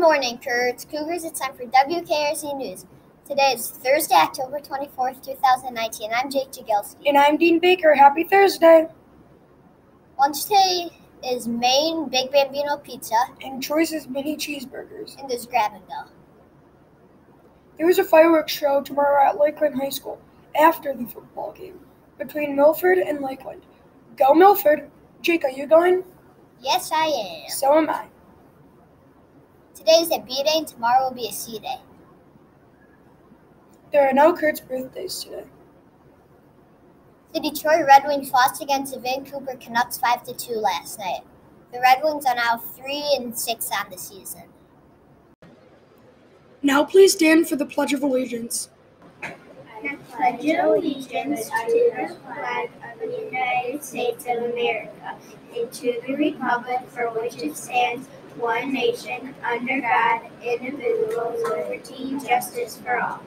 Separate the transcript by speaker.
Speaker 1: morning, Kurtz Cougars. It's time for WKRC News. Today is Thursday, October 24th, 2019. I'm Jake Jagelski.
Speaker 2: And I'm Dean Baker. Happy Thursday.
Speaker 1: Lunch today is main Big Bambino Pizza,
Speaker 2: And Choice's mini cheeseburgers.
Speaker 1: and there's Grab and Go.
Speaker 2: There is a fireworks show tomorrow at Lakeland High School after the football game between Milford and Lakeland. Go Milford. Jake, are you going?
Speaker 1: Yes, I am.
Speaker 2: So am I.
Speaker 1: Today is a B day, and tomorrow will be a C day.
Speaker 2: There are no Kurtz birthdays today.
Speaker 1: The Detroit Red Wings lost against the Vancouver Canucks 5 to 2 last night. The Red Wings are now 3 and 6 on the season.
Speaker 2: Now please stand for the Pledge of Allegiance.
Speaker 3: I pledge allegiance to the flag of the United States of America and to the republic for which it stands, one nation, under God, indivisible, with liberty and justice for all.